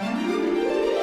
Música